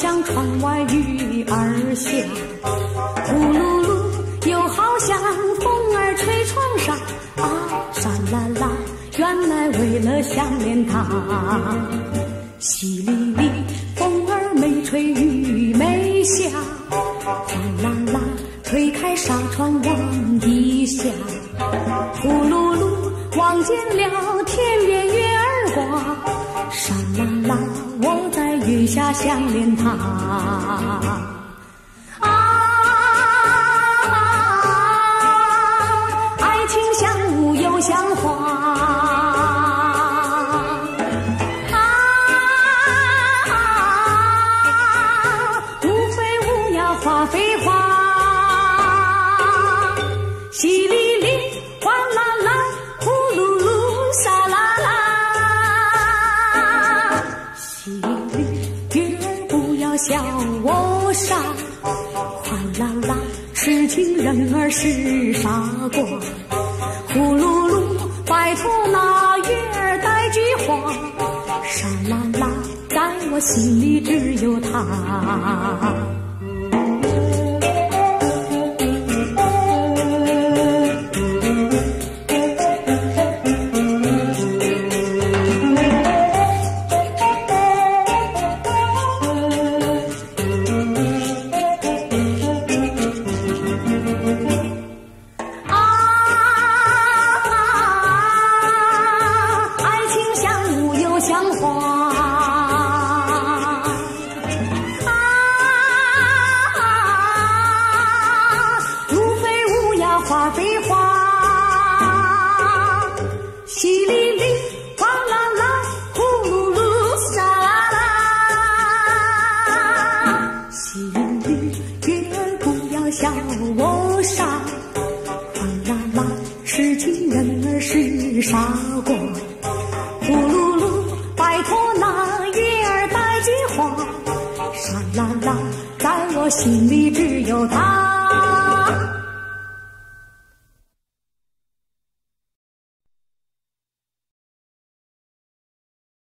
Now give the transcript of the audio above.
像窗外雨儿下，呼噜噜，又好像风儿吹窗上。啊，沙啦啦，原来为了想念他。淅沥沥，风儿没吹雨没下，哗啦啦，推开纱窗往地下，呼噜噜，望见了天边月儿挂，沙啦啦，月下相恋他笑我傻，哗啦啦，痴情人儿是傻瓜。呼噜噜，拜托那月儿带句话，沙啦啦，在我心里只有他。呀花非花。淅沥沥，哗啦啦，呼噜噜，沙啦啦。淅沥月儿不要笑我傻。哗啦啦，痴情人儿是傻瓜。呼噜噜，拜托那月儿带句话。沙啦啦，在我心里只有他。